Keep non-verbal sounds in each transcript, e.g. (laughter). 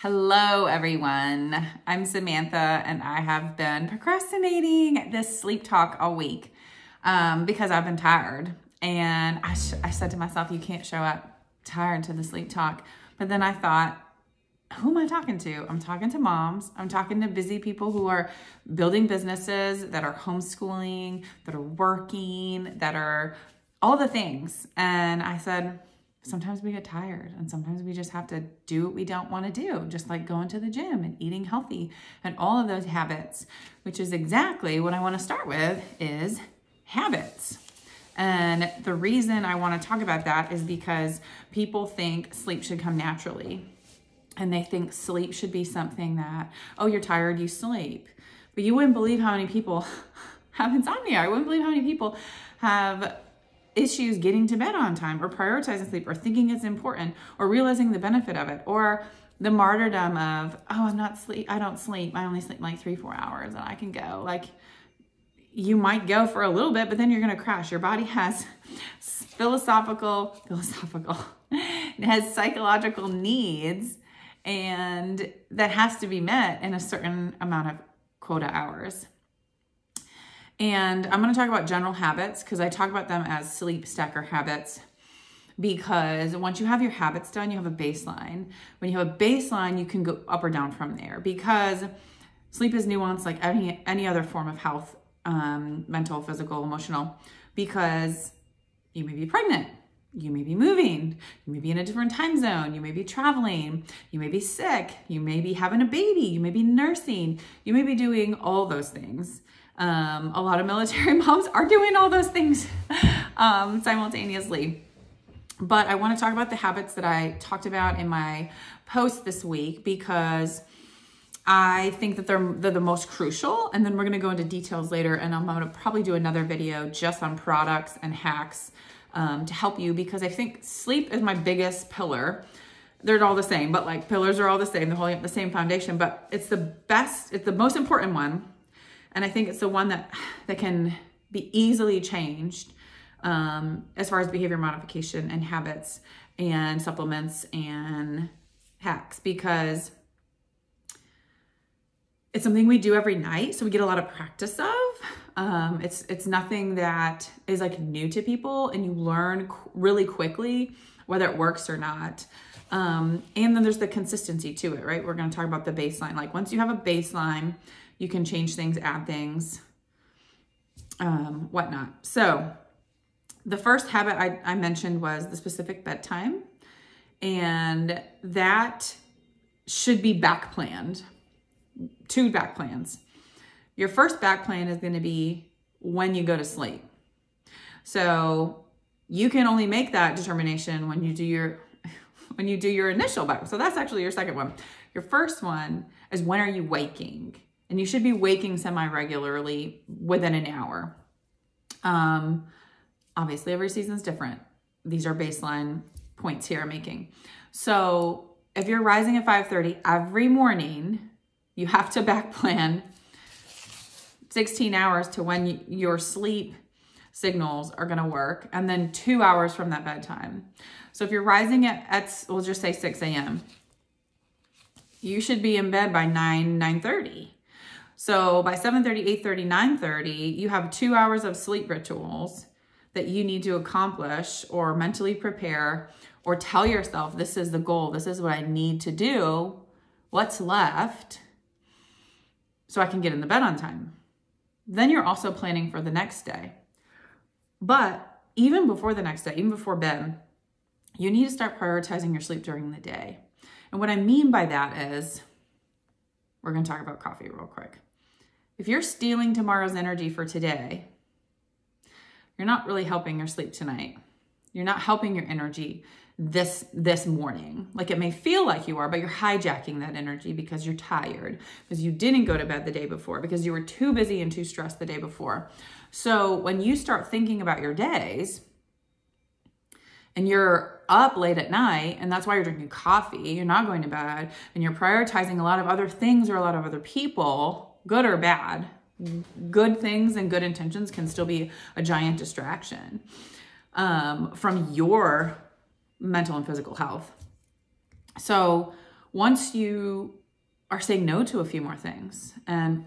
Hello, everyone. I'm Samantha, and I have been procrastinating this sleep talk all week um, because I've been tired. And I, I said to myself, you can't show up tired to the sleep talk. But then I thought, who am I talking to? I'm talking to moms. I'm talking to busy people who are building businesses, that are homeschooling, that are working, that are all the things. And I said, sometimes we get tired and sometimes we just have to do what we don't want to do, just like going to the gym and eating healthy and all of those habits, which is exactly what I want to start with is habits. And the reason I want to talk about that is because people think sleep should come naturally. And they think sleep should be something that, oh, you're tired, you sleep. But you wouldn't believe how many people (laughs) have insomnia. I wouldn't believe how many people have issues getting to bed on time or prioritizing sleep or thinking it's important or realizing the benefit of it or the martyrdom of, oh, I'm not sleep, I don't sleep. I only sleep like three, four hours and I can go. Like you might go for a little bit, but then you're going to crash. Your body has philosophical, philosophical, it (laughs) has psychological needs and that has to be met in a certain amount of quota hours. And I'm going to talk about general habits because I talk about them as sleep stacker habits because once you have your habits done, you have a baseline. When you have a baseline, you can go up or down from there because sleep is nuanced like any, any other form of health, um, mental, physical, emotional, because you may be pregnant, you may be moving, you may be in a different time zone, you may be traveling, you may be sick, you may be having a baby, you may be nursing, you may be doing all those things. Um, a lot of military (laughs) moms are doing all those things um, simultaneously. But I want to talk about the habits that I talked about in my post this week because I think that they're, they're the most crucial. And then we're going to go into details later. And I'm going to probably do another video just on products and hacks um, to help you because I think sleep is my biggest pillar. They're all the same, but like pillars are all the same. They're holding up the same foundation, but it's the best, it's the most important one and I think it's the one that, that can be easily changed um, as far as behavior modification and habits and supplements and hacks because it's something we do every night. So we get a lot of practice of. Um, it's, it's nothing that is like new to people and you learn qu really quickly whether it works or not. Um, and then there's the consistency to it, right? We're going to talk about the baseline. Like once you have a baseline, you can change things, add things, um, whatnot. So the first habit I, I mentioned was the specific bedtime. And that should be back planned, two back plans. Your first back plan is going to be when you go to sleep. So you can only make that determination when you do your (laughs) when you do your initial back. So that's actually your second one. Your first one is when are you waking? And you should be waking semi-regularly within an hour. Um, obviously, every season is different. These are baseline points here I'm making. So if you're rising at 5.30 every morning, you have to back plan 16 hours to when you, your sleep signals are going to work and then two hours from that bedtime. So if you're rising at, at we'll just say 6 a.m., you should be in bed by 9, 9.30. So by 7.30, 8.30, 9.30, you have two hours of sleep rituals that you need to accomplish or mentally prepare or tell yourself, this is the goal, this is what I need to do, what's left, so I can get in the bed on time. Then you're also planning for the next day. But even before the next day, even before bed, you need to start prioritizing your sleep during the day. And what I mean by that is, we're gonna talk about coffee real quick. If you're stealing tomorrow's energy for today, you're not really helping your sleep tonight. You're not helping your energy this this morning. Like it may feel like you are, but you're hijacking that energy because you're tired, because you didn't go to bed the day before, because you were too busy and too stressed the day before. So when you start thinking about your days and you're up late at night and that's why you're drinking coffee, you're not going to bed and you're prioritizing a lot of other things or a lot of other people, good or bad. Good things and good intentions can still be a giant distraction um, from your mental and physical health. So once you are saying no to a few more things and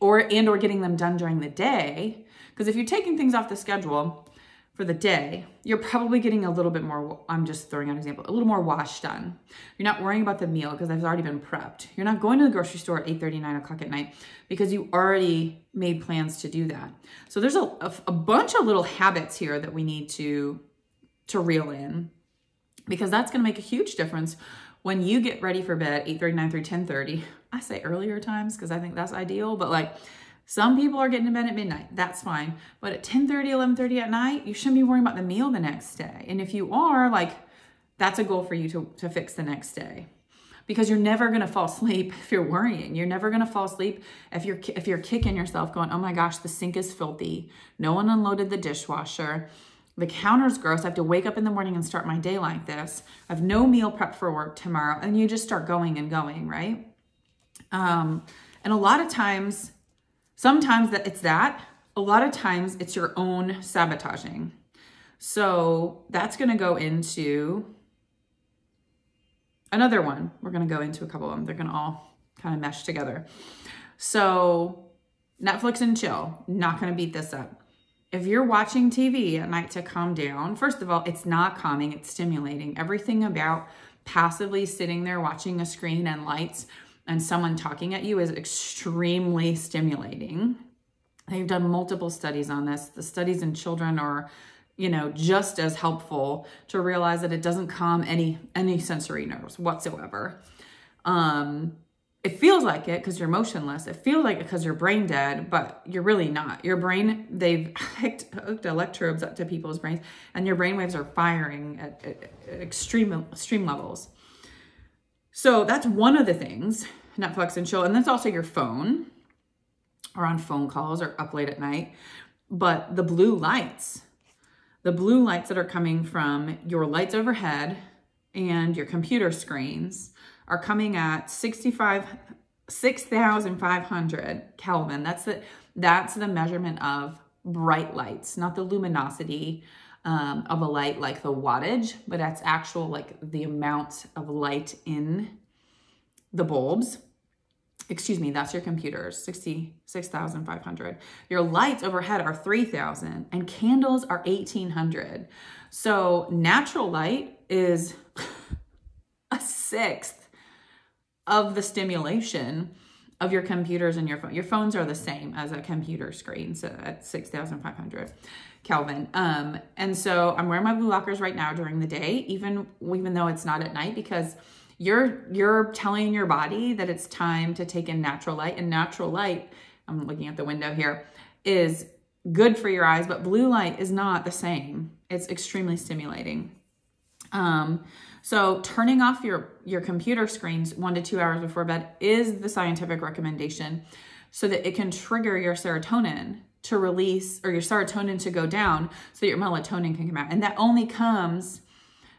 or and or getting them done during the day, because if you're taking things off the schedule for the day, you're probably getting a little bit more, I'm just throwing out an example, a little more wash done. You're not worrying about the meal because it's already been prepped. You're not going to the grocery store at 8 30, 9 o'clock at night because you already made plans to do that. So there's a, a, a bunch of little habits here that we need to, to reel in because that's going to make a huge difference when you get ready for bed 8 30, 9 30, 10 30. I say earlier times because I think that's ideal, but like some people are getting to bed at midnight. That's fine. But at 10 30, 11 30 at night, you shouldn't be worrying about the meal the next day. And if you are, like, that's a goal for you to, to fix the next day because you're never going to fall (laughs) asleep if you're worrying. You're never going to fall asleep if you're if you're kicking yourself going, "Oh my gosh, the sink is filthy. No one unloaded the dishwasher. The counter's gross. I have to wake up in the morning and start my day like this. I have no meal prep for work tomorrow." And you just start going and going, right? Um, and a lot of times Sometimes that it's that. A lot of times it's your own sabotaging. So that's going to go into another one. We're going to go into a couple of them. They're going to all kind of mesh together. So Netflix and chill, not going to beat this up. If you're watching TV at night to calm down, first of all, it's not calming, it's stimulating. Everything about passively sitting there watching a screen and lights and someone talking at you is extremely stimulating. They've done multiple studies on this. The studies in children are, you know, just as helpful to realize that it doesn't calm any any sensory nerves whatsoever. Um, it feels like it because you're motionless. It feels like it because you're brain dead, but you're really not. Your brain, they've (laughs) hooked, hooked electrodes up to people's brains, and your brain waves are firing at, at, at extreme extreme levels. So that's one of the things, Netflix and chill. And that's also your phone or on phone calls or up late at night. But the blue lights, the blue lights that are coming from your lights overhead and your computer screens are coming at 65 6500 Kelvin. That's the that's the measurement of bright lights, not the luminosity um, of a light like the wattage, but that's actual like the amount of light in the bulbs. Excuse me, that's your computers, 66,500. Your lights overhead are 3,000 and candles are 1,800. So natural light is (laughs) a sixth of the stimulation of your computers and your phone. Your phones are the same as a computer screen, so at 6,500. Kelvin. Um, and so I'm wearing my blue blockers right now during the day, even even though it's not at night, because you're you're telling your body that it's time to take in natural light. And natural light, I'm looking at the window here, is good for your eyes, but blue light is not the same. It's extremely stimulating. Um, so turning off your, your computer screens one to two hours before bed is the scientific recommendation so that it can trigger your serotonin to release or your serotonin to go down so that your melatonin can come out. And that only comes,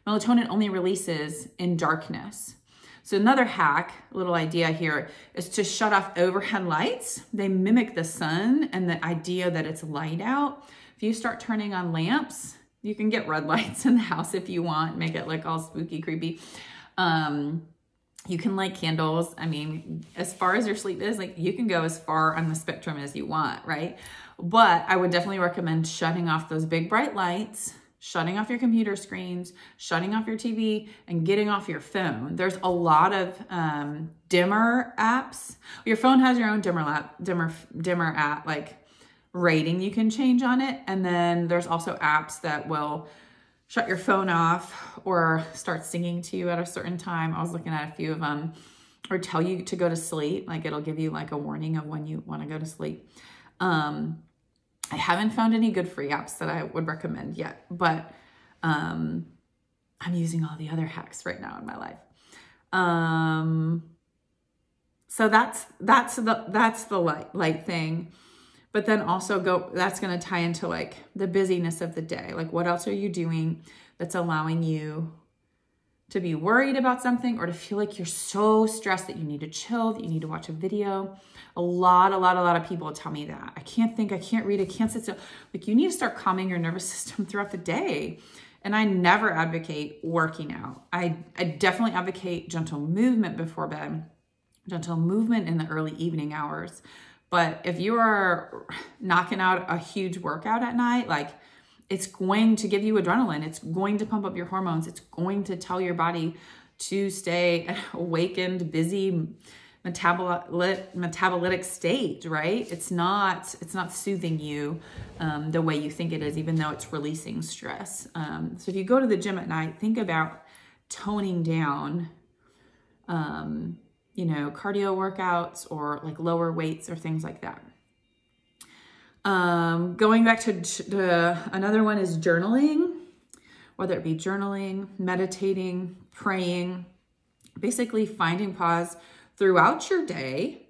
melatonin only releases in darkness. So another hack, little idea here, is to shut off overhead lights. They mimic the sun and the idea that it's light out. If you start turning on lamps, you can get red lights in the house if you want, make it like all spooky, creepy. Um, you can light candles. I mean, as far as your sleep is, like you can go as far on the spectrum as you want, right? But I would definitely recommend shutting off those big bright lights, shutting off your computer screens, shutting off your TV, and getting off your phone. There's a lot of um, dimmer apps. Your phone has your own dimmer app, dimmer dimmer app like rating you can change on it, and then there's also apps that will shut your phone off or start singing to you at a certain time. I was looking at a few of them or tell you to go to sleep. Like it'll give you like a warning of when you want to go to sleep. Um, I haven't found any good free apps that I would recommend yet, but um, I'm using all the other hacks right now in my life. Um, so that's that's the that's the light light thing. But then also go that's going to tie into like the busyness of the day. Like what else are you doing that's allowing you to be worried about something or to feel like you're so stressed that you need to chill, that you need to watch a video. A lot, a lot, a lot of people tell me that. I can't think, I can't read, I can't sit still. Like you need to start calming your nervous (laughs) system throughout the day. And I never advocate working out. I, I definitely advocate gentle movement before bed, gentle movement in the early evening hours. But if you are knocking out a huge workout at night, like it's going to give you adrenaline, it's going to pump up your hormones, it's going to tell your body to stay (laughs) awakened, busy, metabolitic state, right? It's not it's not soothing you um, the way you think it is, even though it's releasing stress. Um, so if you go to the gym at night, think about toning down, um, you know, cardio workouts or like lower weights or things like that. Um, going back to, to another one is journaling, whether it be journaling, meditating, praying, basically finding pause throughout your day,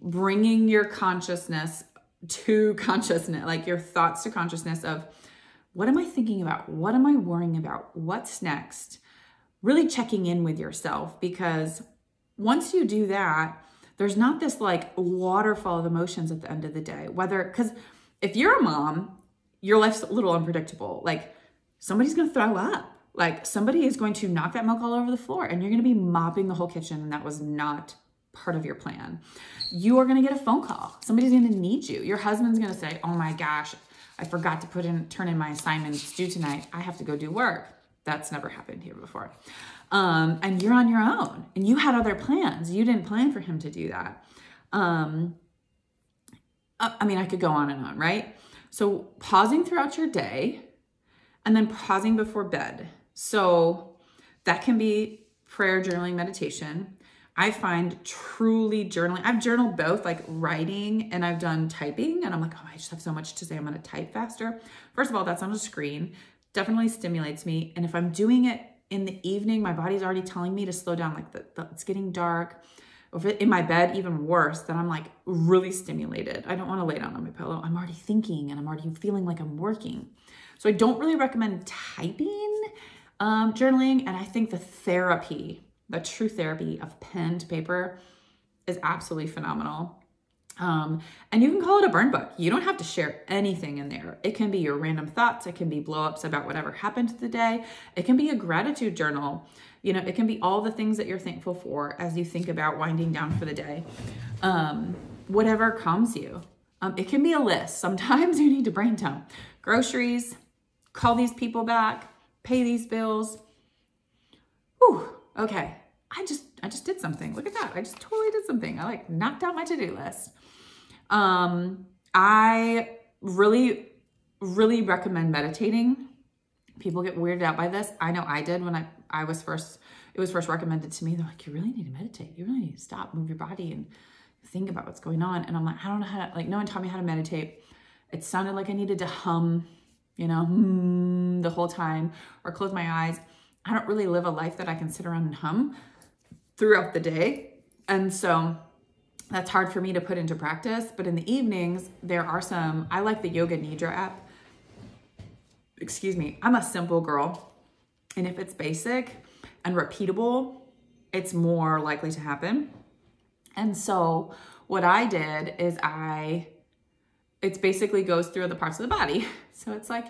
bringing your consciousness to consciousness, like your thoughts to consciousness of what am I thinking about? What am I worrying about? What's next? Really checking in with yourself because once you do that, there's not this like waterfall of emotions at the end of the day. Whether, because if you're a mom, your life's a little unpredictable. Like somebody's gonna throw up like somebody is going to knock that milk all over the floor and you're going to be mopping the whole kitchen and that was not part of your plan. You are going to get a phone call. Somebody's going to need you. Your husband's going to say, "Oh my gosh, I forgot to put in turn in my assignments due tonight. I have to go do work." That's never happened here before. Um, and you're on your own and you had other plans. You didn't plan for him to do that. Um, I mean, I could go on and on, right? So pausing throughout your day and then pausing before bed so that can be prayer, journaling, meditation. I find truly journaling, I've journaled both like writing and I've done typing, and I'm like, oh, I just have so much to say. I'm gonna type faster. First of all, that's on a screen, definitely stimulates me. And if I'm doing it in the evening, my body's already telling me to slow down, like the, the, it's getting dark. Or in my bed, even worse, then I'm like really stimulated. I don't wanna lay down on my pillow. I'm already thinking and I'm already feeling like I'm working. So I don't really recommend typing um, journaling. And I think the therapy, the true therapy of pen to paper is absolutely phenomenal. Um, and you can call it a burn book. You don't have to share anything in there. It can be your random thoughts. It can be blowups about whatever happened the day. It can be a gratitude journal. You know, it can be all the things that you're thankful for as you think about winding down for the day. Um, whatever calms you. Um, it can be a list. (laughs) Sometimes you need to brain dump. Groceries, call these people back, pay these bills. Whew, okay. I just, I just did something. Look at that. I just totally did something. I like knocked out my to-do list. Um, I really, really recommend meditating. People get weirded out by this. I know I did when I, I was first, it was first recommended to me. They're like, you really need to meditate. You really need to stop, move your body and think about what's going on. And I'm like, I don't know how to, like, no one taught me how to meditate. It sounded like I needed to hum you know, hmm, the whole time or close my eyes. I don't really live a life that I can sit around and hum throughout the day. And so that's hard for me to put into practice. But in the evenings, there are some, I like the Yoga Nidra app. Excuse me, I'm a simple girl. And if it's basic and repeatable, it's more likely to happen. And so what I did is I it basically goes through the parts of the body. (laughs) So it's like,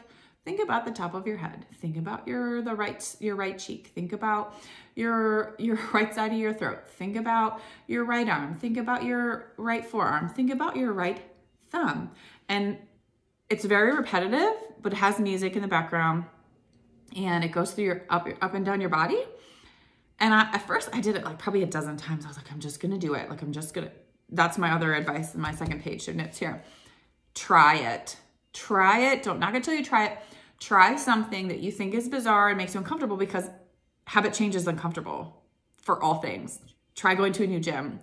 think about the top of your head. Think about your the right your right cheek. Think about your your (laughs) right side of your throat. Think about your right arm. Think about your right forearm. Think about your right thumb. And it's very repetitive, but it has music in the background and it goes through your up up and down your body. And I, at first I did it like probably a dozen times. I was like, I'm just gonna do it. Like I'm just gonna, that's my other advice in my second page, so notes here try it. Try it. Don't knock it till you try it. Try something that you think is bizarre and makes you uncomfortable because habit change is uncomfortable for all things. Try going to a new gym.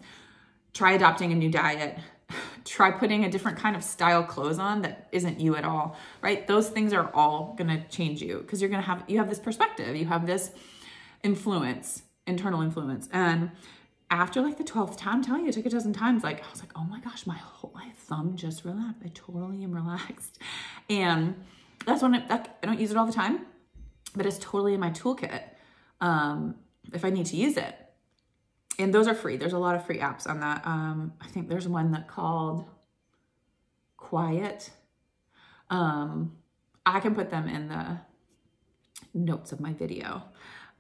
Try adopting a new diet. (sighs) Try putting a different kind of style clothes on that isn't you at all, right? Those things are all going to change you because you're going to have, you have this perspective, you have this influence, internal influence. And after like the 12th time, I'm telling you, it took a dozen times. Like, I was like, oh my gosh, my whole my thumb just relaxed. I totally am relaxed. (laughs) And that's it, that, I don't use it all the time, but it's totally in my toolkit um, if I need to use it. And those are free. There's a lot of free apps on that. Um, I think there's one that called Quiet. Um, I can put them in the notes of my video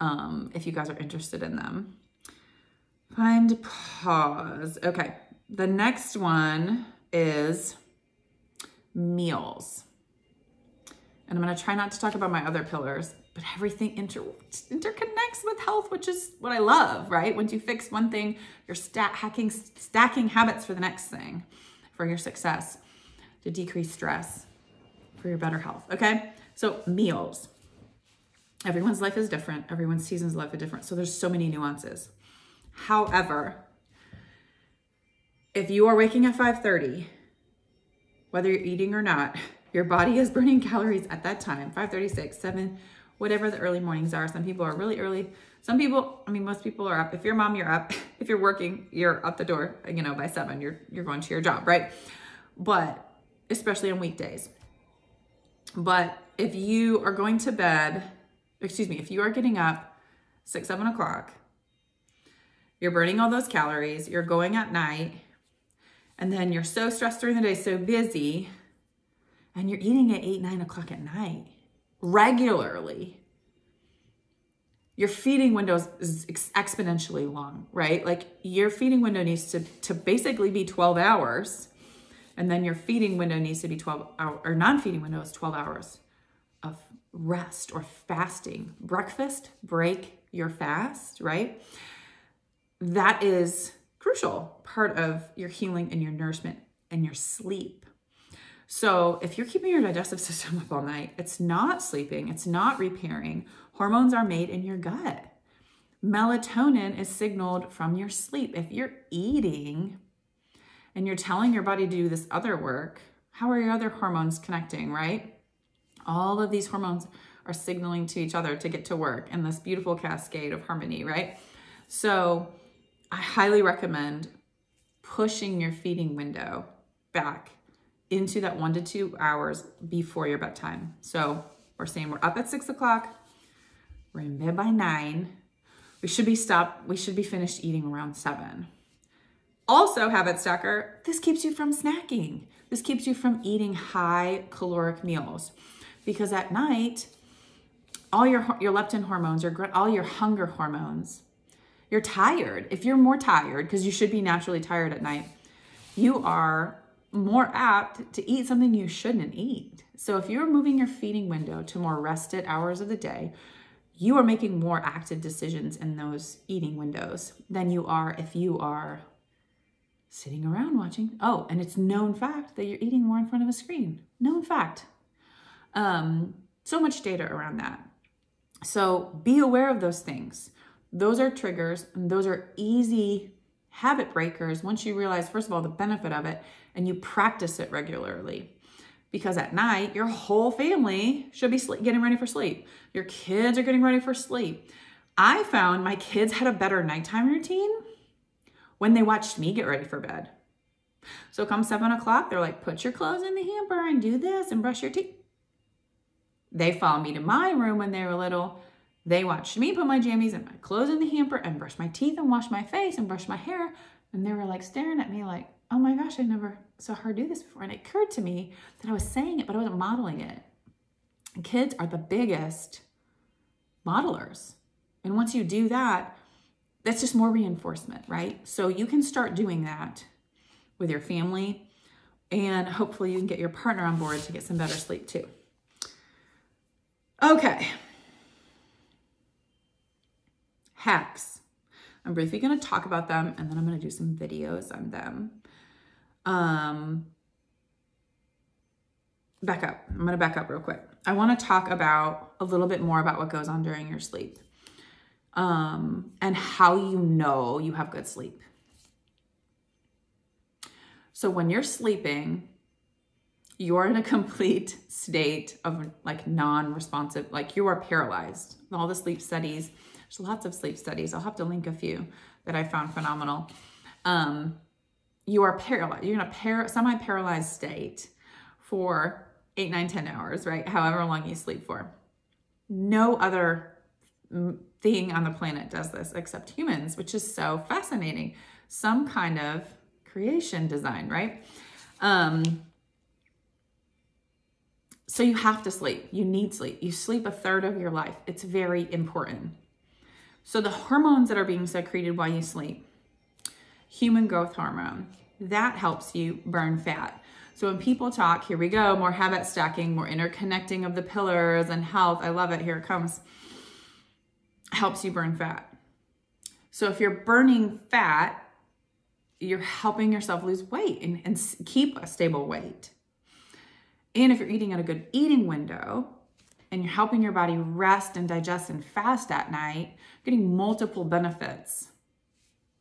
um, if you guys are interested in them. Find pause. Okay, the next one is meals. And I'm to try not to talk about my other pillars, but everything inter interconnects with health, which is what I love, right? Once you fix one thing, you're stat hacking, stacking habits for the next thing for your success to decrease stress for your better health. Okay. So meals. Everyone's life is different. Everyone's season's life is different. So there's so many nuances. However, if you are waking at 5:30, whether you're eating or not, your body is burning calories at that time, 5:36, 7, whatever the early mornings are. Some people are really early. Some people, I mean, most people are up. If you're mom, you're up. (laughs) If you're working, you're up the door, you know, by 7, you're you're going to your job, right? But especially on weekdays. But if you are going to bed, excuse me, if you are getting up six, seven o'clock, you're burning all those calories, you're going at night, and then you're so stressed during the day, so busy, and you're eating at eight, nine o'clock at night regularly. Your feeding window is exponentially long, right? Like your feeding window needs to, to basically be 12 hours and then your feeding window needs to be 12 hour or non-feeding window is 12 hours of rest or fasting. Breakfast, break your fast, right? That is crucial part of your healing and your nourishment and your sleep. So if you're keeping your digestive (laughs) system up all night, it's not sleeping, it's not repairing. Hormones are made in your gut. Melatonin is signaled from your sleep. If you're eating and you're telling your body to do this other work, how are your other hormones connecting, right? All of these hormones are signaling to each other to get to work in this beautiful cascade of harmony, right? So I highly recommend pushing your feeding window back into that one to two hours before your bedtime. So we're saying we're up at six o'clock, we're in bed by nine. We should be stopped, we should be finished eating around seven. Also, habit stacker, this keeps you from snacking. This keeps you from eating high caloric meals because at night, all your, your leptin hormones, your, all your hunger hormones, you're tired. If you're more tired, because you should be naturally tired at night, you are more apt to eat something you shouldn't eat. So if you're moving your feeding window to more rested hours of the day, you are making more active decisions in those eating windows than you are if you are sitting around watching. Oh, and it's known fact that you're eating more in front of a screen. Known fact. Um, so much data around that. So be aware of those things. Those are triggers, and those are easy habit breakers once you realize, first of all, the benefit of it and you practice it regularly. Because at night, your whole family should be getting ready for sleep. Your kids are getting ready for sleep. I found my kids had a better nighttime routine when they watched me get ready for bed. So come seven o'clock, they're like, put your clothes in the hamper and do this and brush your teeth. They followed me to my room when they were little. They watched me put my jammies and my clothes in the hamper and brush my teeth and wash my face and brush my hair. And they were like staring at me like, oh my gosh, I never saw her do this before. And it occurred to me that I was saying it, but I wasn't modeling it. And kids are the biggest modelers. And once you do that, that's just more reinforcement, right? So you can start doing that with your family and hopefully you can get your partner on board to get some better sleep too. Okay. Hacks. I'm briefly going to talk about them and then I'm going to do some videos on them. Um, back up. I'm going to back up real quick. I want to talk about a little bit more about what goes on during your sleep um, and how you know you have good sleep. So when you're sleeping, you're in a (laughs) complete state of like non-responsive, like you are paralyzed. All the sleep studies, there's lots of sleep studies. I'll have to link a few that I found phenomenal. Um, you are paralyzed. You're in a par- semi-paralyzed state for eight, nine, ten hours, right? However long you sleep for. No other thing on the planet does this except humans, which is so fascinating. Some kind of creation design, right? Um, So you have to sleep. You need sleep. You sleep a third of your life. It's very important. So the hormones that are being secreted while you sleep, human growth hormone, that helps you burn fat. So when people talk, here we go, more habit stacking, more interconnecting of the pillars and health. I love it. Here it comes. Helps you burn fat. So if you're burning fat, you're helping yourself lose weight and, and keep a stable weight. And if you're eating at a good eating window and you're helping your body rest and digest and fast at night, getting multiple benefits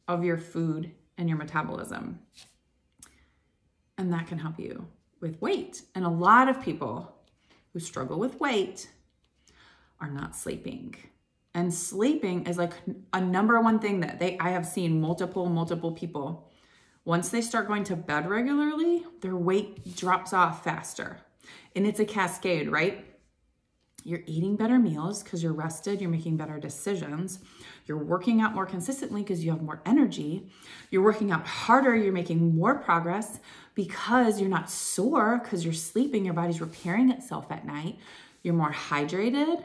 of your food and your metabolism. And that can help you with weight. And a lot of people who struggle with weight are not sleeping. And sleeping is like a number one thing that they I have seen multiple multiple people once they start going to bed regularly, their weight drops off faster. And it's a cascade, right? You're eating better meals because you're rested, you're making better decisions. You're working out more consistently because you have more energy. You're working out harder, you're making more progress because you're not sore because you're sleeping, your body's repairing itself at night. You're more hydrated,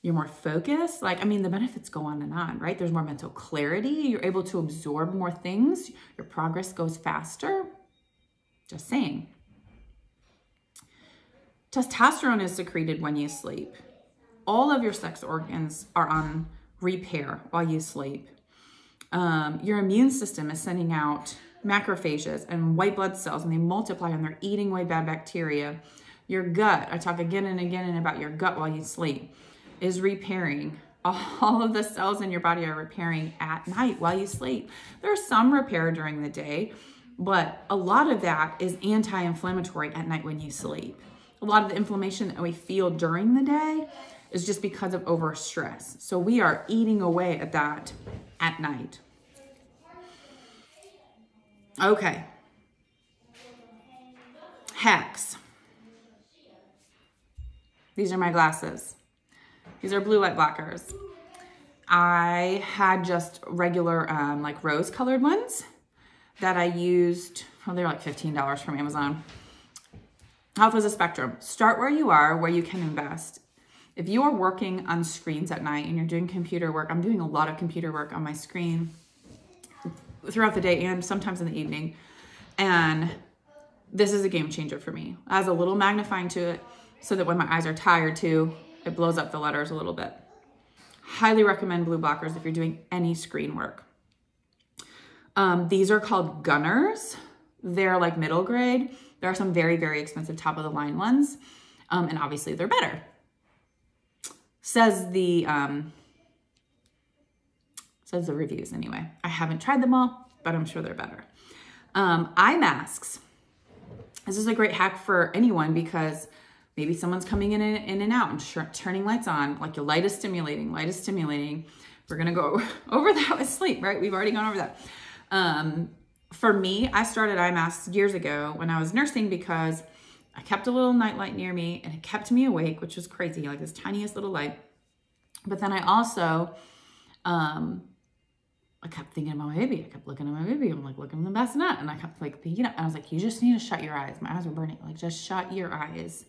you're more focused. Like, I mean, the benefits go on and on, right? There's more mental clarity. You're able to absorb more things. Your progress goes faster. Just saying. Testosterone is secreted when you sleep. All of your sex organs are on repair while you sleep. Um, your immune system is sending out macrophages and white blood cells, and they multiply and they're eating away bad bacteria. Your gut, I talk again and again and about your gut while you sleep, is repairing. (laughs) All of the cells in your body are repairing at night while you sleep. There's some repair during the day, but a lot of that is anti inflammatory at night when you sleep a lot of the inflammation that we feel during the day is just because of over stress. So we are eating away at that at night. Okay. Hacks. These are my glasses. These are blue light blockers. I had just regular um, like rose colored ones that I used. Oh, they're like $15 from Amazon. Health is a spectrum. Start where you are, where you can invest. If you are working on screens at night and you're doing computer work, I'm doing a lot of computer work on my screen throughout the day and sometimes in the evening. And this is a game changer for me. It has a little magnifying to it so that when my eyes are tired too, it blows up the letters a little bit. Highly recommend blue blockers if you're doing any screen work. Um, these are called Gunnars. They're like middle grade. There are some very, very expensive top of the line ones. Um, and obviously they're better. Says the, um, says the reviews anyway. I haven't tried them all, but I'm sure they're better. Um, eye masks. This is a great hack for anyone because maybe someone's coming in and, in and out and turning lights on. Like your light is stimulating, light is stimulating. We're gonna go (laughs) over that with sleep, right? We've already gone over that. Um, for me, I started eye masks years ago when I was nursing because I kept a little nightlight near me and it kept me awake, which was crazy, like this tiniest little light. But then I also, um, I kept thinking about my baby. I kept looking at my baby. I'm like looking at the bassinet. And I kept like thinking, I was like, you just need to shut your eyes. My eyes were burning. Like, just shut your eyes.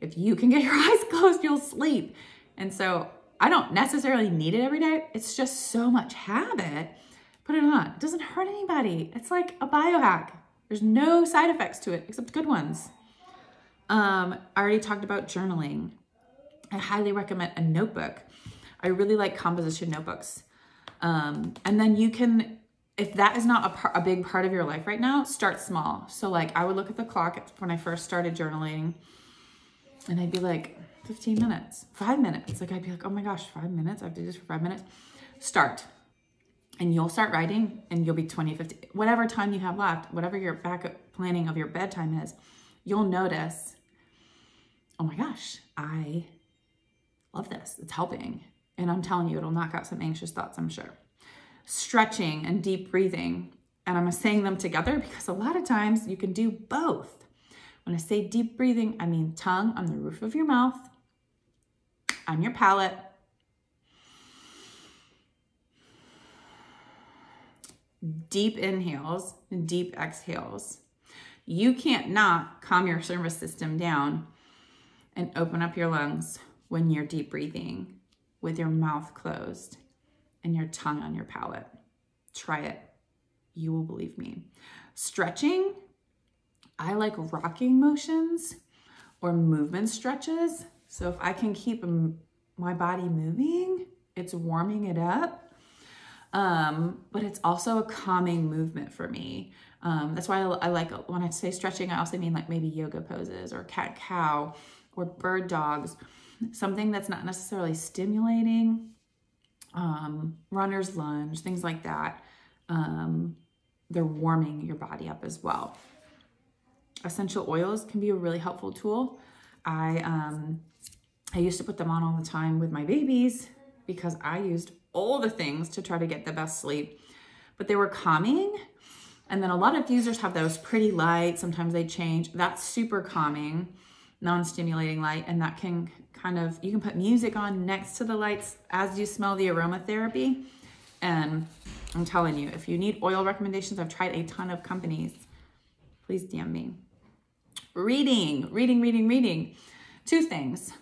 If you can get your (laughs) eyes closed, you'll sleep. And so I don't necessarily need it every day. It's just so much habit Put it on. It doesn't hurt anybody. It's like a biohack. There's no side effects to it except good ones. Um, I already talked about journaling. I highly recommend a notebook. I really like composition notebooks. Um, and then you can, if that is not a, par- a big part of your life right now, start small. So like I would look at the clock when I first started journaling and I'd be like, 15 minutes, five minutes. Like I'd be like, oh my gosh, five minutes. I have to do this for five minutes. Start and you'll start writing and you'll be 20, 50, whatever time you have left, whatever your backup planning of your bedtime is, you'll notice, oh my gosh, I love this. It's helping. And I'm telling you, it'll knock out some anxious thoughts, I'm sure. Stretching and deep breathing. And I'm saying them together because a lot of times you can do both. When I say deep breathing, I mean tongue on the roof of your mouth, on your palate, deep inhales, and deep exhales. You can't not calm your nervous system down and open up your lungs when you're deep breathing with your mouth closed and your tongue on your palate. Try it. You will believe me. Stretching, I like rocking motions or movement stretches. So if I can keep my body moving, it's warming it up. Um, but it's also a calming movement for me. Um, that's why I, I, like when I say stretching, I also mean like maybe yoga poses or cat cow or bird dogs, something that's not necessarily stimulating, um, runner's lunge, things like that. Um, they're warming your body up as well. Essential oils can be a really helpful tool. I, um, I used to put them on all the time with my babies because I used all the things to try to get the best sleep, but they were calming. And then a lot of users have those pretty light. Sometimes they change. That's super calming, non-stimulating light. And that can kind of, you can put music on next to the lights as you smell the aromatherapy. And I'm telling you, if you need oil recommendations, I've tried a ton of companies. Please DM me. Reading, reading, reading, reading. Two things.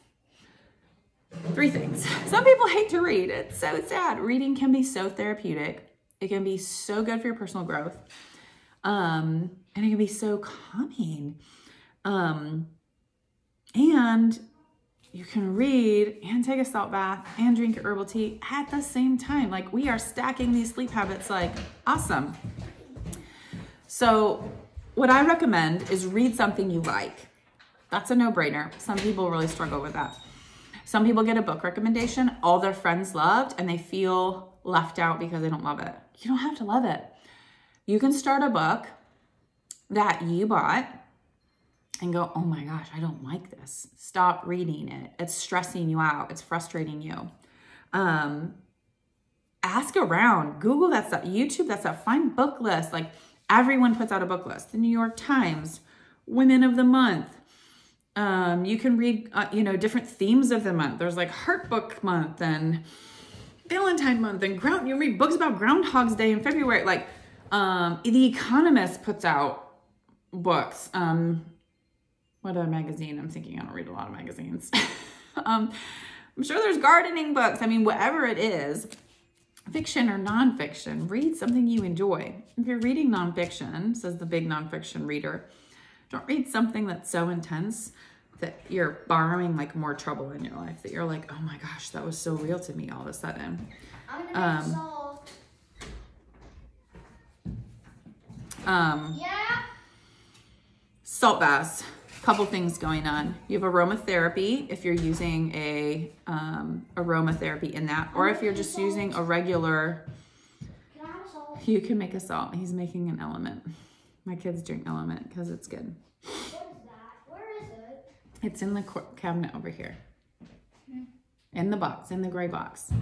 Three things. Some people hate to read. It's so sad. Reading can be so therapeutic. It can be so good for your personal growth. Um, and it can be so calming. Um, and you can read and take a salt bath and drink your herbal tea at the same time. Like we are stacking these sleep habits like awesome. So what I recommend is read something you like. That's a no-brainer. Some people really struggle with that. Some people get a book recommendation all their friends loved and they feel left out because they don't love it. You don't have to love it. You can start a book that you bought and go, oh my gosh, I don't like this. Stop reading it. It's stressing you out. It's frustrating you. Um, ask around, Google that stuff, YouTube that stuff, find book lists. Like everyone puts out a book list. The New York Times, Women of the Month, um, you can read, uh, you know, different themes of the month. There's like Heart Book Month and Valentine Month and ground. You read books about Groundhog's Day in February. Like, um, The Economist puts out books. Um, what a magazine? I'm thinking I don't read a lot of magazines. (laughs) um, I'm sure there's gardening books. I mean, whatever it is, fiction or nonfiction, read something you enjoy. If you're reading nonfiction, says the big nonfiction reader, don't read something that's so intense that you're borrowing like more trouble in your life that you're like, oh my gosh, that was so real to me all of a sudden. Um, salt. Um, yeah. Salt baths. Couple things going on. You have aromatherapy if you're using a um, aromatherapy in that, or if you're just using a regular. You can make a salt. He's making an LMNT. My kids drink LMNT because it's good. What is that? Where is it? It's in the cabinet over here. In the box, in the gray box.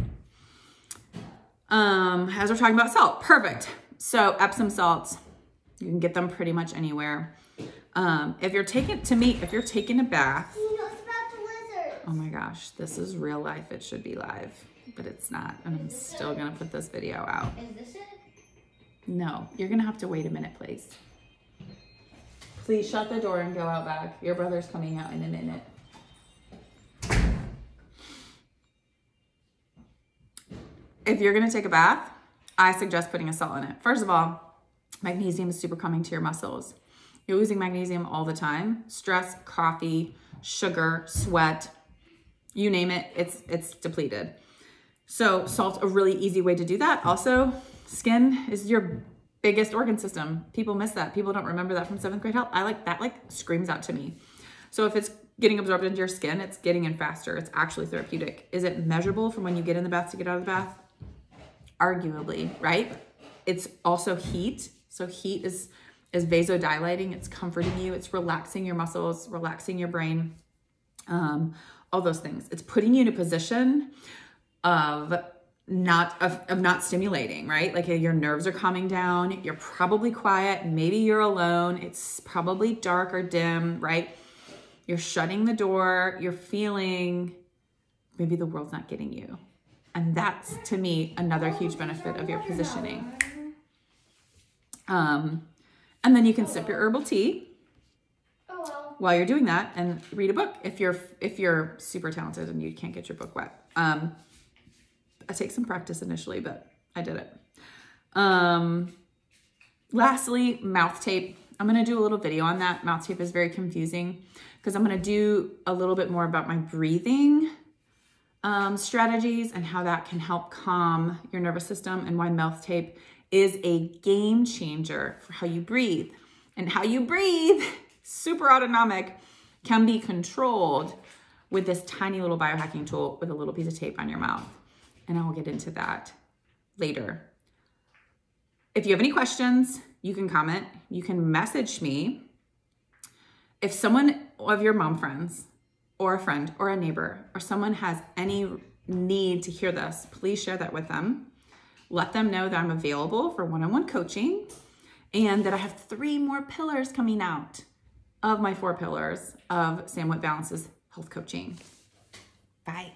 Um, as we're talking about salt, perfect. So Epsom salts, you can get them pretty much anywhere. Um, if you're taking, to me, if you're taking a bath. Oh my gosh, this is real life. It should be live, but it's not. And I'm still gonna put this video out. Is this it? No, you're gonna have to wait a minute, please. Please shut the door and go out back. Your brother's coming out in a minute. If you're gonna take a bath, I suggest putting a salt in it. First of all, magnesium is super coming to your muscles. You're losing magnesium all the time. Stress, coffee, sugar, sweat, you name it, it's, it's depleted. So salt, a really easy way to do that. Also, skin is your biggest organ system. People miss that. People don't remember that from seventh grade health. I like that like screams out to me. So if it's getting absorbed into your skin, it's getting in faster. It's actually therapeutic. Is it measurable from when you get in the bath to get out of the bath? Arguably, right? It's also heat. So heat is is vasodilating. It's comforting you. It's relaxing your muscles, relaxing your brain. Um, all those things. It's putting you in a position of not of, of not stimulating, right? Like your nerves are calming down, you're probably quiet, maybe you're alone, it's probably dark or dim, right? You're shutting the door, you're feeling maybe the world's not getting you. And that's to me another huge benefit of your positioning. Um, and then you can sip your herbal tea. while you're doing that and read a book if you're if you're super talented and you can't get your book wet. Um, I take some practice initially, but I did it. Um, lastly, mouth tape. I'm gonna do a little video on that. Mouth tape is very confusing because I'm gonna do a little bit more about my breathing um, strategies and how that can help calm your nervous system and why mouth tape is a game changer for how you breathe. And how you breathe, (laughs) super autonomic, can be controlled with this tiny little biohacking tool with a little piece of tape on your mouth. And I'll get into that later. If you have any questions, you can comment, you can message me. If someone of your mom friends or a friend or a neighbor or someone has any need to hear this, please share that with them. Let them know that I'm available for one on one coaching and that I have three more pillars coming out of my four pillars of Sam Whit Balance's health coaching. Bye.